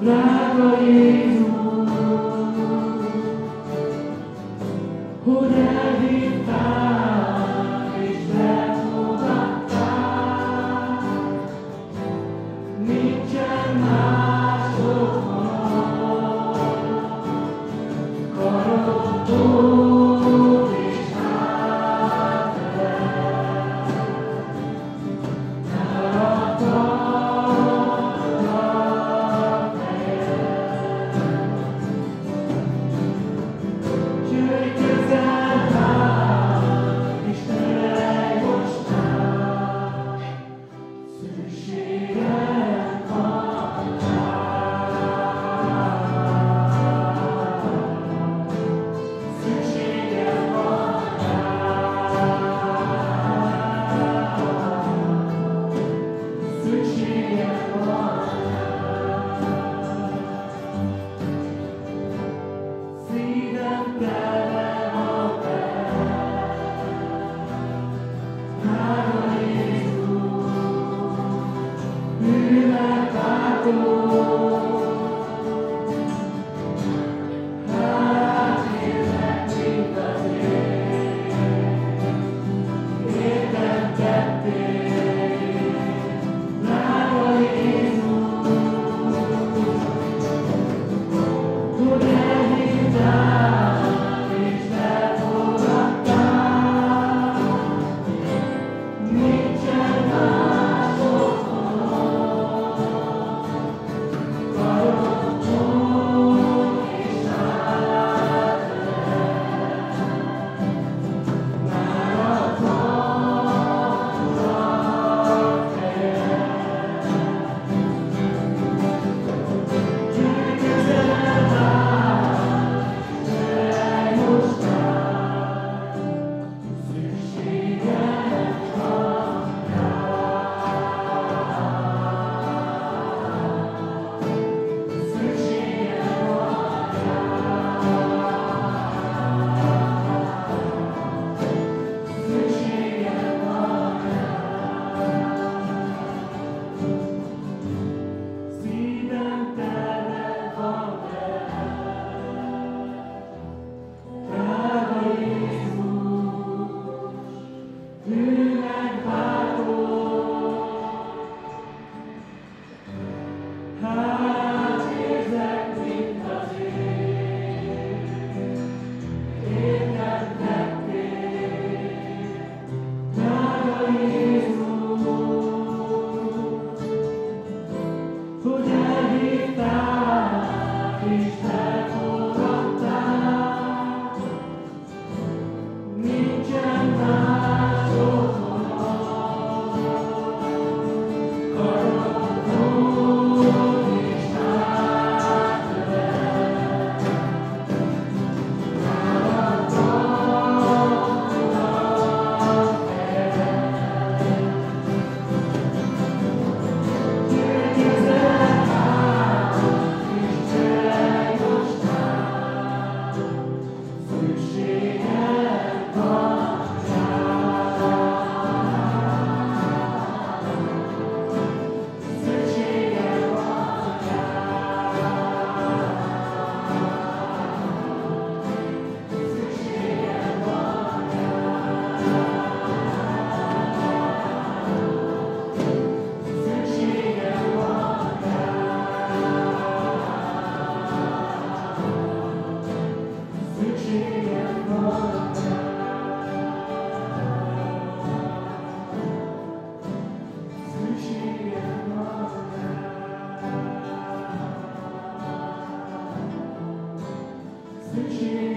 drága Jézus, hogy elhívtál és megfogadtál, appreciate